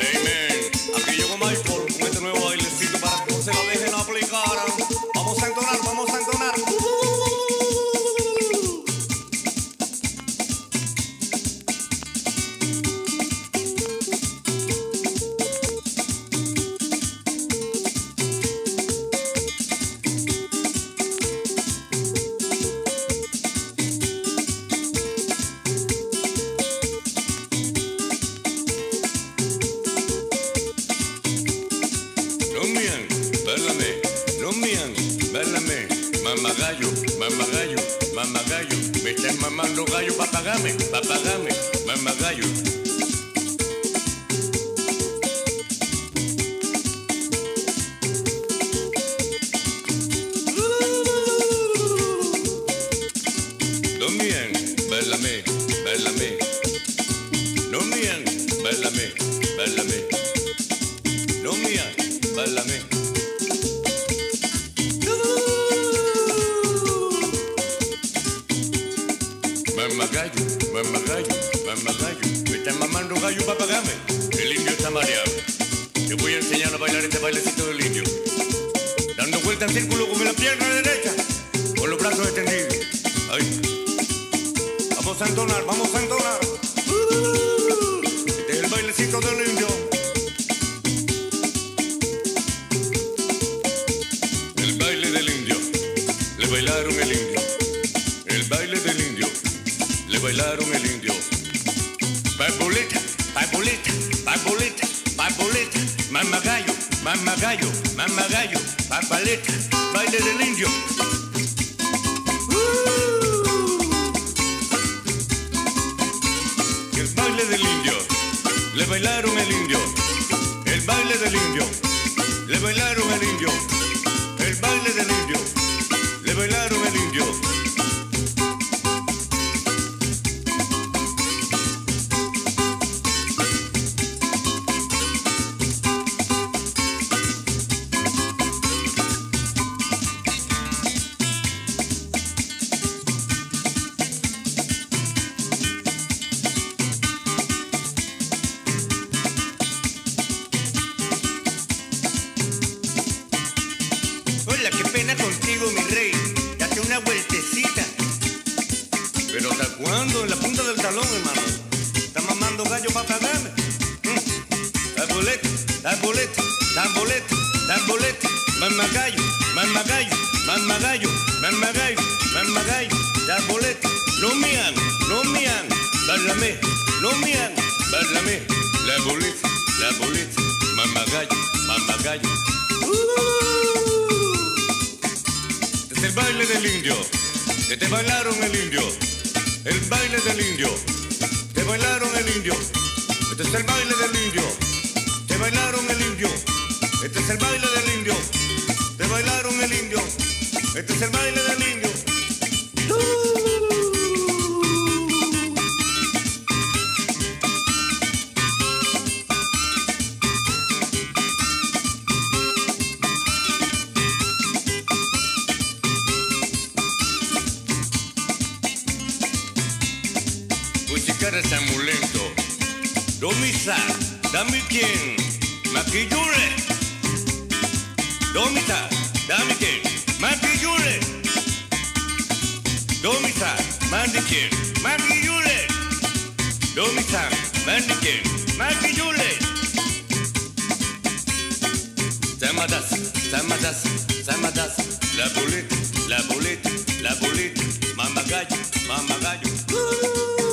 Amen. Aquí llegó Michael con este nuevo bailecito para que no se lo dejen aplicar. Vamos a entonar, vamos a Mamagallo, mamagallo, mamagallo. Me están mamando gallo, papagame, papagame, mamagallo. No mian, bálame, bálame. No mian, bálame, bálame. No mía, bálame. Mamá gallo, mamá gallo, mamá gallo. Me están mamando gallo. El indio está mareado. Te voy a enseñar a bailar este bailecito del indio. Dando vuelta en círculo con la pierna derecha. Con los brazos extendidos. Ay. Vamos a entonar, vamos a entonar. Este es el bailecito del indio. Bailaron el indio. Barboleta, barboleta, barboleta, barboleta. Mamá gallo, mamá gallo, mamá gallo, barboleta. Baile del indio. El baile del indio, le bailaron el indio. El baile del indio, le bailaron el indio. El baile del indio, le bailaron el indio. Hola, qué pena contigo, mi rey. Date una vueltecita. Pero ¿hasta cuándo? En la punta del talón, hermano. Está mamando gallo para pagarme. Arboleta, arboleta, arboleta, arboleta. Mamá gallo, mamá gallo, mamá gallo, mamá gallo, mamá gallo, arboleta. No mian, no mian, bálame, no mian, bálame. La boleta, la boleta, mamá gallo, mamá gallo. Este es el baile del indio. Que te bailaron el indio. El baile del indio. Te bailaron el indio. Este es el baile del indio. Te bailaron el indio. Este es el baile del indio. Te bailaron el indio. Este es el baile del indio. Puchicara Samulento. Domisa, dame quien. Maquillure. Domisa, dame quien. Maquillure. Domisa, mande quien. Maquillure. Domisa, mande quien. Maquillure. Samadas, samadas, samadas. La boleta, la boleta, la boleta. Mama gallo, gallo.